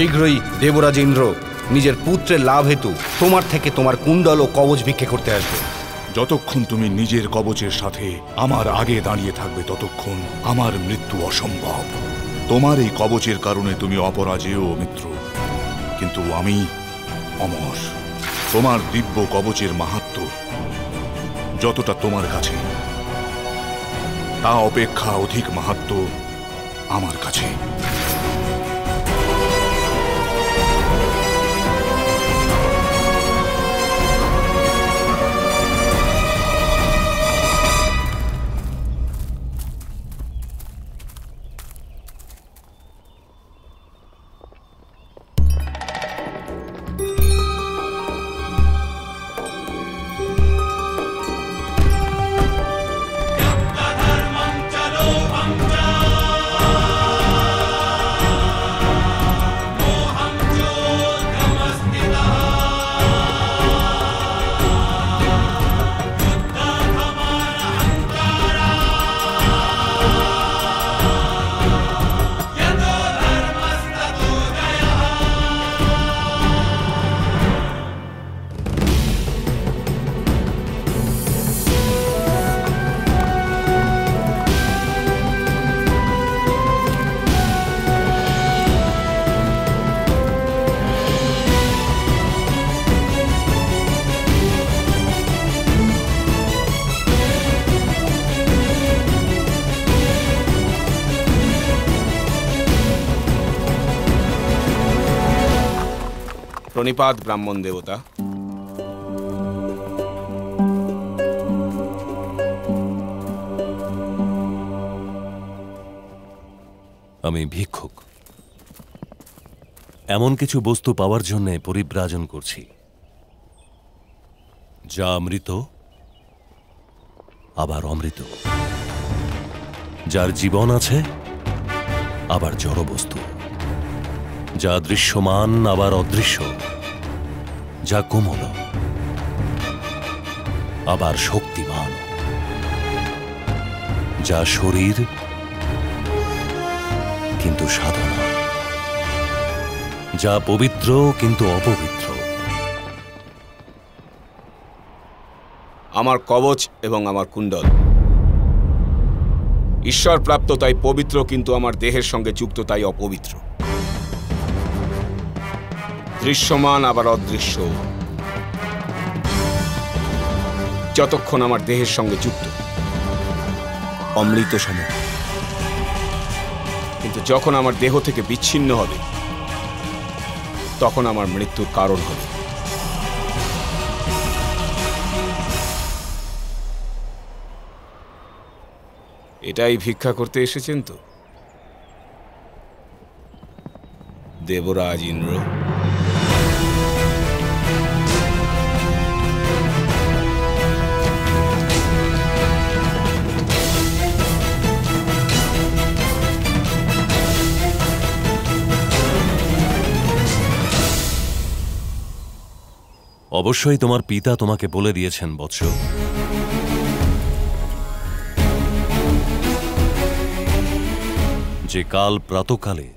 শীঘ্রই দেবরাজ ইন্দ্র নিজের পুত্রের লাভ হেতু তোমার থেকে তোমার কুণ্ডল ও কবচ ভিক্ষে করতে আসবে। যতক্ষণ তুমি নিজের কবচের সাথে আমার আগে দাঁড়িয়ে থাকবে, ততক্ষণ আমার মৃত্যু অসম্ভব। তোমার এই কবচের কারণে তুমি অপরাজেয় মিত্র, কিন্তু আমি অমর। তোমার দিব্য কবচের মাহাত্ম যতটা তোমার কাছে, তা অপেক্ষা অধিক মাহাত্ম আমার কাছে। প্রণিপাত ব্রাহ্মণ দেবতা। আমি ভিক্ষুক। এমন কিছু বস্তু পাওয়ার জন্য পরিব্রাজন করছি। যা অমৃত, আবার অমৃত। যার জীবন আছে, আবার জড় বস্তু যা দৃশ্যমান আবার অদৃশ্য, যা কোমল, আবার শক্তিমান, যা শরীর কিন্তু সাধনা, যা পবিত্র কিন্তু অপবিত্র। আমার কবচ এবং আমার কুণ্ডল। ঈশ্বর প্রাপ্ত তাই পবিত্র, কিন্তু আমার দেহের সঙ্গে যুক্ত তাই অপবিত্র। দৃশ্যমান আবার অদৃশ্য। যতক্ষণ আমার দেহের সঙ্গে যুক্ত। অমৃত সম কিন্তু যখন আমার দেহ থেকে বিচ্ছিন্ন হবে, তখন আমার মৃত্যুর কারণ হবে। এটাই ভিক্ষা করতে এসেছেন তো? দেবরাজ ইন্দ্র। অবশ্যই তোমার পিতা তোমাকে বলে দিয়েছেন, বৎস। যে কাল প্রাতকালে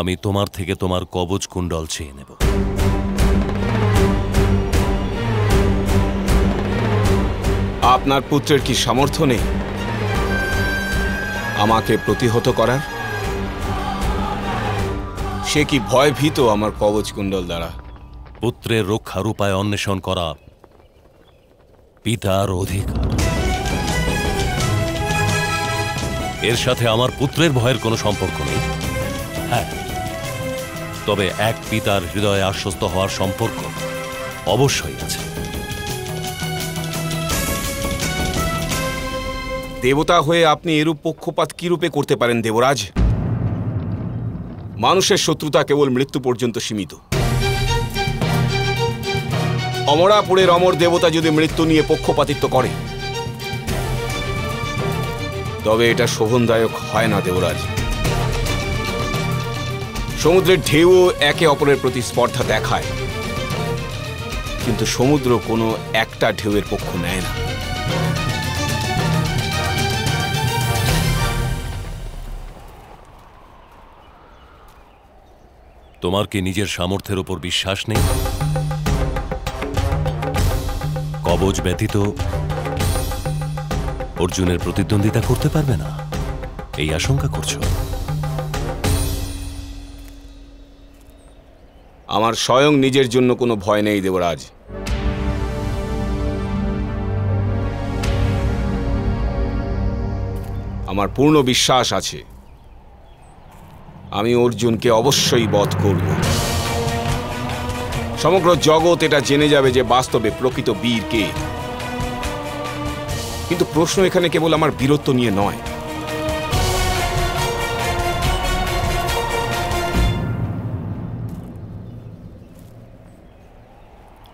আমি তোমার থেকে তোমার কবচ কুণ্ডল চেয়ে নেব। আপনার পুত্রের কি সামর্থ্য নেই আমাকে প্রতিহত করার? সে কি ভয় ভীত আমার কবচ কুণ্ডল দ্বারা? পুত্রের রক্ষার উপায় অন্বেষণ করা পিতার অধিকার। এর সাথে আমার পুত্রের ভয়ের কোনো সম্পর্ক নেই। হ্যাঁ তবে এক পিতার হৃদয়ে আশ্বস্ত হওয়ার সম্পর্ক অবশ্যই আছে। দেবতা হয়ে আপনি এরূপ পক্ষপাত কি রূপে করতে পারেন দেবরাজ? মানুষের শত্রুতা কেবল মৃত্যু পর্যন্ত সীমিত। অমরাপুরের অমর দেবতা যদি মৃত্যু নিয়ে পক্ষপাতিত্ব করে। তবে এটা শোভনদায়ক হয় না দেবরাজ। সমুদ্রের ঢেউ একে অপরের প্রতি স্পর্ধা দেখায়। কিন্তু সমুদ্র কোনো একটা ঢেউয়ের পক্ষ নেয় না। তোমার কি নিজের সামর্থ্যের ওপর বিশ্বাস নেই? কবচ ব্যতীত অর্জুনের প্রতিদ্বন্দ্বিতা করতে পারবে না। এই আশঙ্কা করছ? আমার স্বয়ং নিজের জন্য কোনো ভয় নেই, দেবরাজ। আমার পূর্ণ বিশ্বাস আছে। আমি অর্জুনকে অবশ্যই বধ করব। সমগ্র জগৎ এটা জেনে যাবে যে বাস্তবে প্রকৃত বীর কে। কিন্তু প্রশ্ন এখানে কেবল আমার বীরত্ব নিয়ে নয়।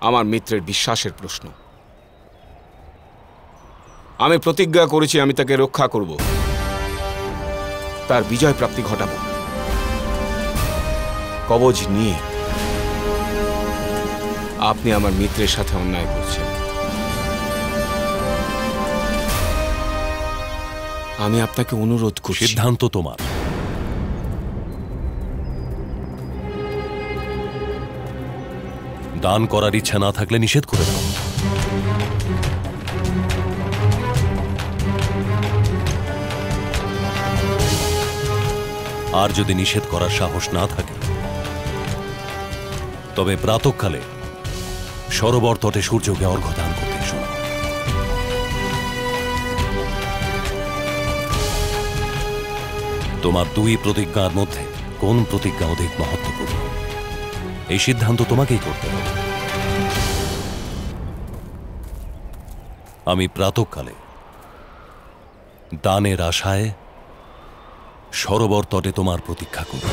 আমার মিত্রের বিশ্বাসের প্রশ্ন। আমি প্রতিজ্ঞা করেছি আমি তাকে রক্ষা করব। তার বিজয় প্রাপ্তি ঘটাবো। কবজ নিয়ে। আপনি আমার মিত্রের সাথে অন্যায় করছেন। আমি আপনাকে অনুরোধ করছি। সিদ্ধান্ত তোমার। দান করার ইচ্ছা না থাকলে নিষেধ করে দাও। আর যদি নিষেধ করার সাহস না থাকে, তবে প্রাতকালে সরোবর তটে সূর্যকে অর্ঘ্য দান করতে শোনো তোমার দুই প্রতিজ্ঞার মধ্যে কোন প্রতিজ্ঞা অধিক মহত্বপূর্ণ? এই সিদ্ধান্ত তোমাকেই করতে হবে। আমি প্রাতকালে দানের আশায় সরোবর তটে তোমার প্রতীক্ষা করব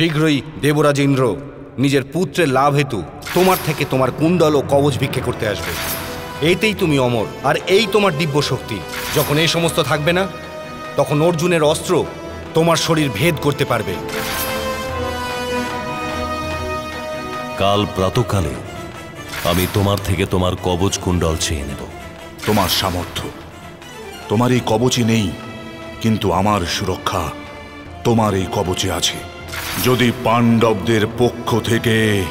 শীঘ্রই দেবরাজ ইন্দ্র নিজের পুত্রের লাভ হেতু তোমার থেকে তোমার কুণ্ডল ও কবচ ভিক্ষে করতে আসবে। এইতেই তুমি অমর আর এই তোমার দিব্য শক্তি। যখন এই সমস্ত থাকবে না তখন অর্জুনের অস্ত্র তোমার শরীর ভেদ করতে পারবে। কাল প্রাতকালে আমি তোমার থেকে তোমার কবচ কুণ্ডল চেয়ে নেব। তোমার সামর্থ্য। তোমার এই কবচে নেই কিন্তু আমার সুরক্ষা তোমার এই কবচে আছে। যদি পাণ্ডবদের পক্ষ থেকে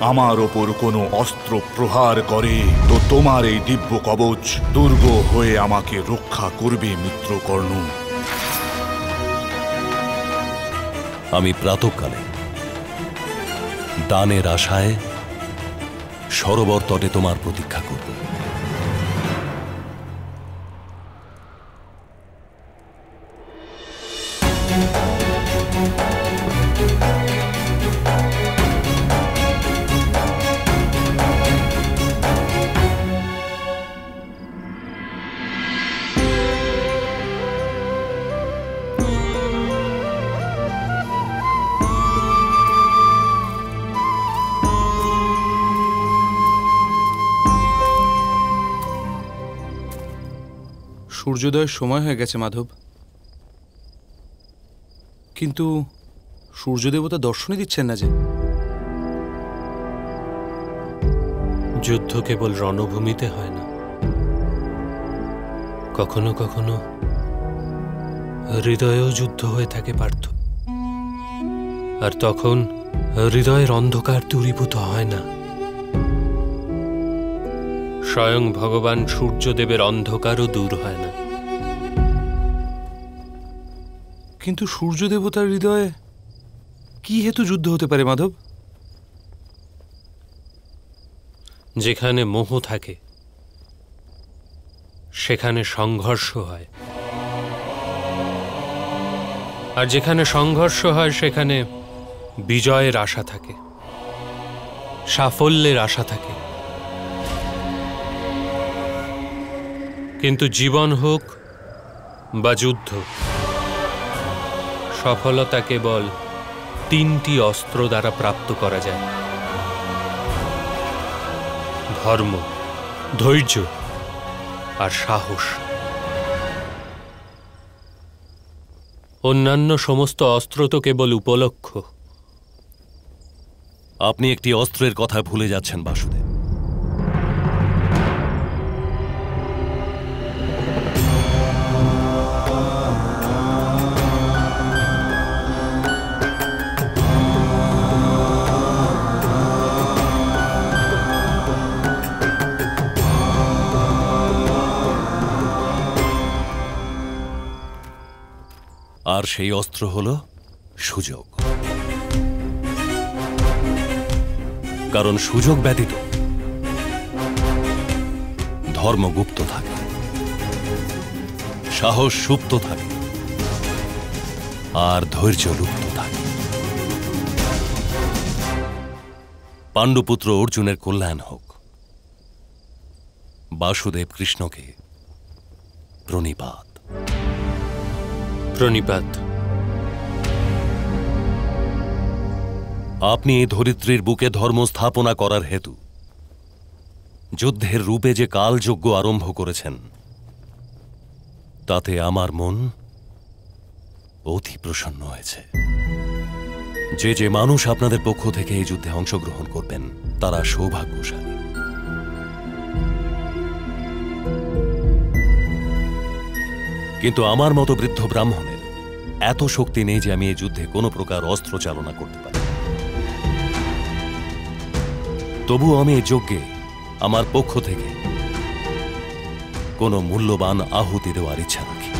আমার ওপর কোনো অস্ত্র প্রহার করে, তো তোমার এই দিব্য কবচ দুর্গ হয়ে আমাকে রক্ষা করবে, মিত্র মিত্রকর্ণ আমি প্রাতকালে দানের আশায় সরোবর তটে তোমার প্রতীক্ষা করব। সূর্যোদয়ের সময় হয়ে গেছে, মাধব। কিন্তু সূর্যদেবতা দর্শনই দিচ্ছেন না যে। যুদ্ধ কেবল রণভূমিতে হয় না। কখনো কখনো হৃদয়েও যুদ্ধ হয়ে থাকে পার্থ। আর তখন হৃদয়ের অন্ধকার দূরীভূত হয় না। স্বয়ং ভগবান সূর্যদেবের অন্ধকারও দূর হয় না। কিন্তু সূর্য দেবতার হৃদয়ে কি হেতু যুদ্ধ হতে পারে, মাধব? যেখানে মোহ থাকে, সেখানে সংঘর্ষ হয়। আর যেখানে সংঘর্ষ হয়, সেখানে বিজয়ের আশা থাকে, সাফল্যের আশা থাকে। কিন্তু জীবন হোক বা যুদ্ধ সফলতা কেবল তিনটি অস্ত্র দ্বারা প্রাপ্ত করা যায়। ধর্ম, ধৈর্য আর সাহস। অন্যান্য সমস্ত অস্ত্র তো কেবল উপলক্ষ। আপনি একটি অস্ত্রের কথা ভুলে যাচ্ছেন, বাসুদেব। আর সেই অস্ত্র হল সুযোগ। কারণ সুযোগ ব্যতীত ধর্মগুপ্ত থাকে। সাহস সুপ্ত থাকে। আর ধৈর্য লুপ্ত থাকে। পাণ্ডুপুত্র অর্জুনের কল্যাণ হোক। বাসুদেব কৃষ্ণকে প্রণিপাত। প্রণিপাত। আপনি এই ধরিত্রীর বুকে ধর্ম স্থাপনা করার হেতু। যুদ্ধের রূপে যে কালযজ্ঞ আরম্ভ করেছেন, তাতে আমার মন অতি প্রসন্ন হয়েছে। যে যে মানুষ আপনাদের পক্ষ থেকে এই যুদ্ধে অংশগ্রহণ করবেন, তারা সৌভাগ্যশালী। কিন্তু আমার মতো বৃদ্ধ ব্রাহ্মণের এত শক্তি নেই যে আমি এই যুদ্ধে কোনো প্রকার অস্ত্র চালনা করতে পারি। তবুও আমি এই যজ্ঞে আমার পক্ষ থেকে কোনো মূল্যবান আহুতি দেওয়ার ইচ্ছা রাখি।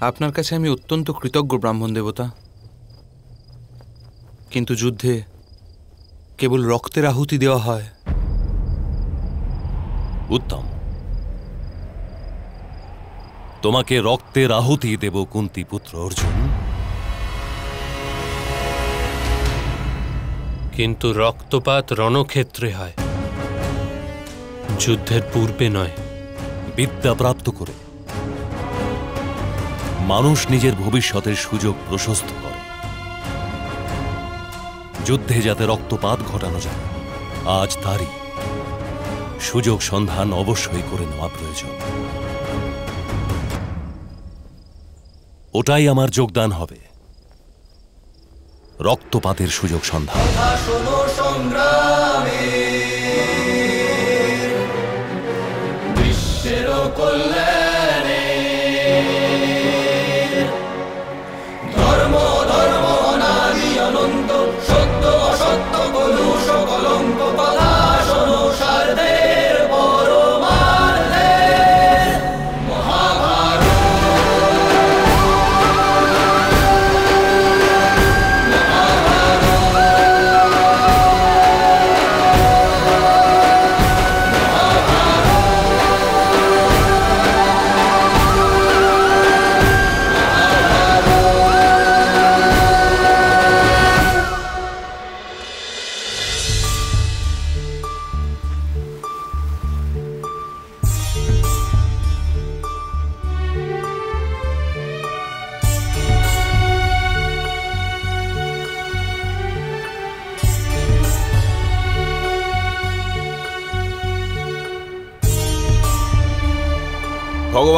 আপনার কাছে আমি অত্যন্ত কৃতজ্ঞ ব্রাহ্মণ দেবতা। কিন্তু যুদ্ধে কেবল রক্তের আহুতি দেওয়া হয়। উত্তম। তোমাকে রক্তের আহুতি দেব কুন্তি পুত্র অর্জুন। কিন্তু রক্তপাত রণক্ষেত্রে হয়। যুদ্ধের পূর্বে নয়। বিদ্যা প্রাপ্ত করে। মানুষ নিজের ভবিষ্যতের সুযোগ প্রশস্ত করে। যুদ্ধে যাতে রক্তপাত ঘটানো যায় আজ তারই সুযোগ সন্ধান অবশ্যই করে নেওয়া প্রয়োজন। ওটাই আমার যোগদান হবে। রক্তপাতের সুযোগ সন্ধান।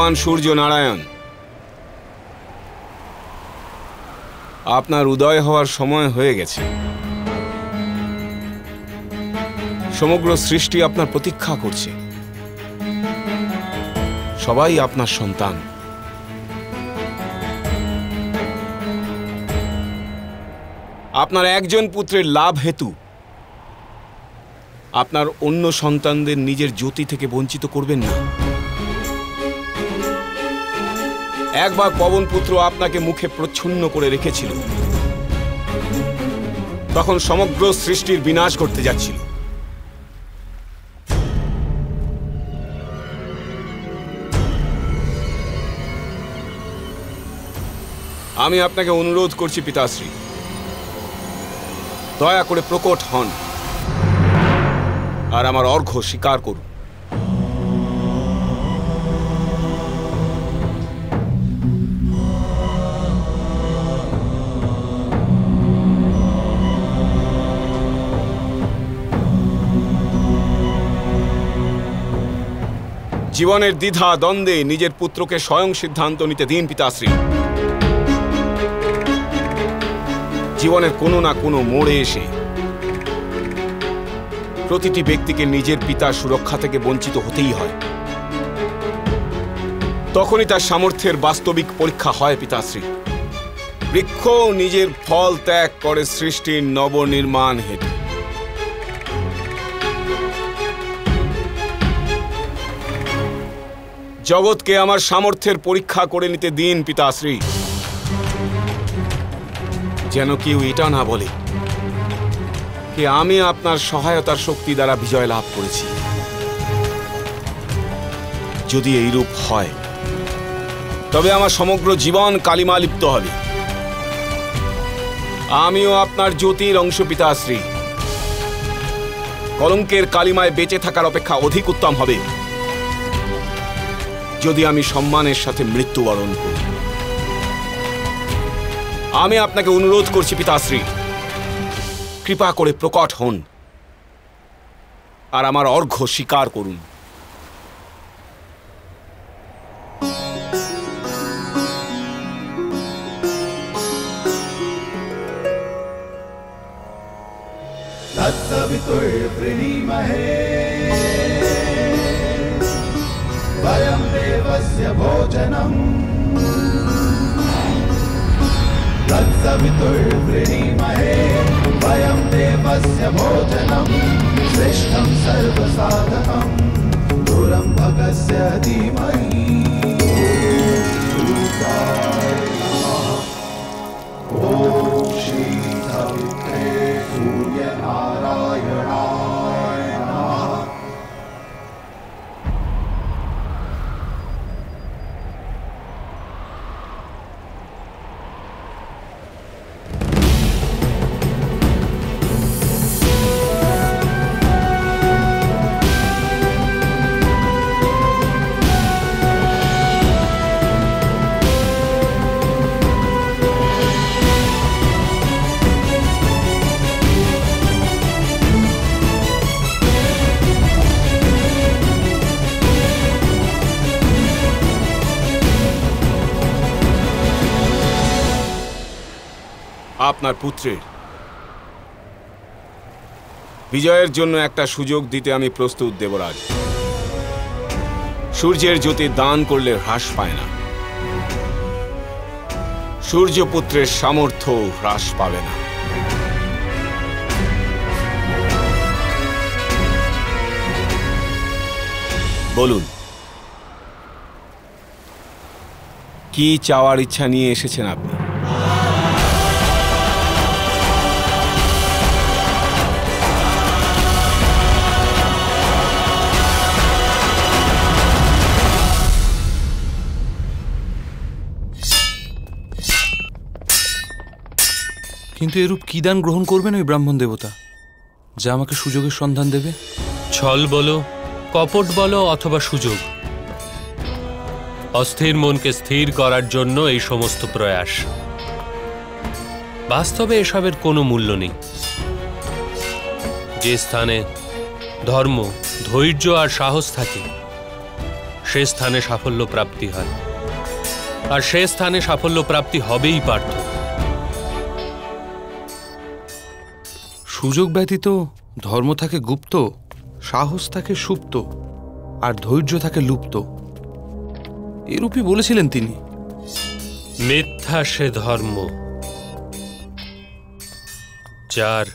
ভগবান সূর্য নারায়ণ। আপনার উদয় হওয়ার সময় হয়ে গেছে। সমগ্র সৃষ্টি আপনার প্রতীক্ষা করছে। সবাই আপনার সন্তান। আপনার একজন পুত্রের লাভ হেতু। আপনার অন্য সন্তানদের নিজের জ্যোতি থেকে বঞ্চিত করবেন না। একবার পবনপুত্র আপনাকে মুখে প্রচ্ছন্ন করে রেখেছিল। তখন সমগ্র সৃষ্টির বিনাশ করতে যাচ্ছিল। আমি আপনাকে অনুরোধ করছি, পিতাশ্রী। দয়া করে প্রকট হন। আর আমার অর্ঘ্য স্বীকার করুন। জীবনের দ্বিধা, দ্বন্দ্বে নিজের পুত্রকে স্বয়ং সিদ্ধান্ত নিতে দিন পিতাশ্রী। জীবনের কোনো না কোনো মোড়ে এসে প্রতিটি ব্যক্তিকে নিজের পিতার সুরক্ষা থেকে বঞ্চিত হতেই হয়। তখনই তার সামর্থ্যের বাস্তবিক পরীক্ষা হয় পিতাশ্রী। বৃক্ষ নিজের ফল ত্যাগ করে সৃষ্টির নবনির্মাণ হেতু। জগৎকে আমার সামর্থ্যের পরীক্ষা করে নিতে দিন, পিতাশ্রী। যেন কেউ এটা না বলে যে আমি আপনার সহায়তার শক্তি দ্বারা বিজয় লাভ করেছি। যদি এইরূপ হয়, তবে আমার সমগ্র জীবন কালিমা লিপ্ত হবে। আমিও আপনার জ্যোতির অংশ, পিতাশ্রী। কলঙ্কের কালিমায় বেঁচে থাকার অপেক্ষা অধিক উত্তম হবে। যদি আমি সম্মানের সাথে মৃত্যুবরণ করি আমি আপনাকে অনুরোধ করছি পিতাশ্রী কৃপা করে প্রকট হন আর আমার অর্ঘ্য স্বীকার করুন तत्सवितुर्वृणीमहे वयं देवस्य भोजनम् तत्सवितुर्वृणीमहे वयं देवस्य भोजनम् আপনার পুত্রের। বিজয়ের জন্য একটা সুযোগ দিতে আমি প্রস্তুত, দেবরাজ। সূর্যের জ্যোতি দান করলে হ্রাস পায় না। সূর্যপুত্রের সামর্থ্য হ্রাস পাবে না। বলুন, কি চাওয়ার ইচ্ছা নিয়ে এসেছেন আপনি? কিন্তু এরূপ কি দান গ্রহণ করবেন ওই ব্রাহ্মণ দেবতা? যা আমাকে সুযোগের সন্ধান দেবে? ছল বলো, কপট বলো অথবা সুযোগ। অস্থির মনকে স্থির করার জন্য এই সমস্ত প্রয়াস। বাস্তবে এসবের কোনো মূল্য নেই। যে স্থানে ধর্ম, ধৈর্য আর সাহস থাকে, সে স্থানে সাফল্য প্রাপ্তি হয়। আর সে স্থানে সাফল্য প্রাপ্তি হবেই পার্থ সুযোগ ব্যতীত ধর্ম থাকে গুপ্ত, সাহস থাকে সুপ্ত, আর ধৈর্য থাকে লুপ্ত। এরূপই বলেছিলেন তিনি। মিথ্যা সে ধর্ম, যার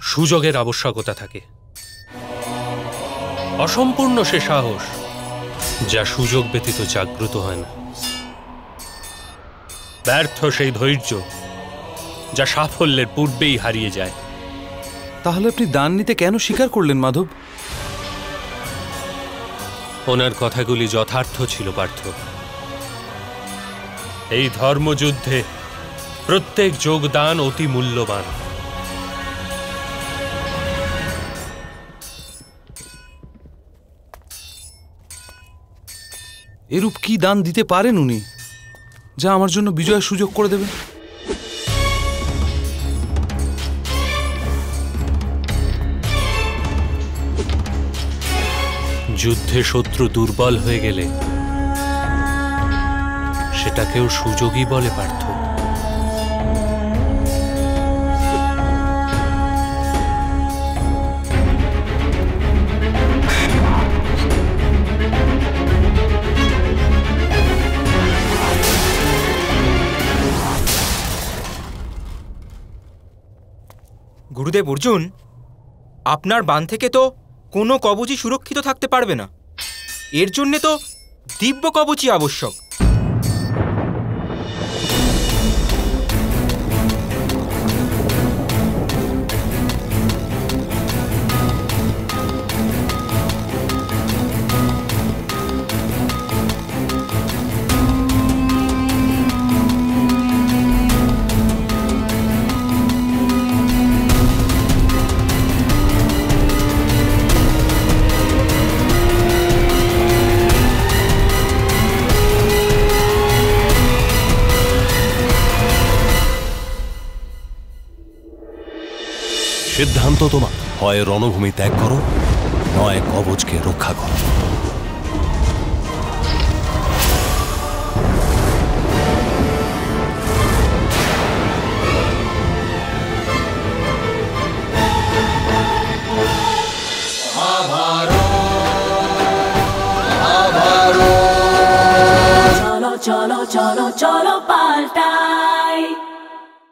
সুযোগের আবশ্যকতা থাকে। অসম্পূর্ণ সে সাহস, যা সুযোগ ব্যতীত জাগ্রত হয় না। ব্যর্থ সেই ধৈর্য, যা সাফল্যের পূর্বেই হারিয়ে যায়। তাহলে আপনি দান নিতে কেন স্বীকার করলেন মাধব? ওনার কথাগুলি যথার্থ ছিল পার্থ। এই ধর্মযুদ্ধে প্রত্যেক যোগদান অতি মূল্যবান। এরূপ কি দান দিতে পারেন উনি যা আমার জন্য বিজয়ের সুযোগ করে দেবেন যুদ্ধে শত্রু দুর্বল হয়ে গেলে সেটাকেও সুযোগই বলে পার্থ। গুরুদেব অর্জুন, আপনার বান থেকে তো কোনো কবচই সুরক্ষিত থাকতে পারবে না। এর জন্যে তো দিব্য কবচই আবশ্যক। সিদ্ধান্ত তোমার হয় রণভূমি ত্যাগ করো নয় কবচকে রক্ষা করো cholo, cholo, palta.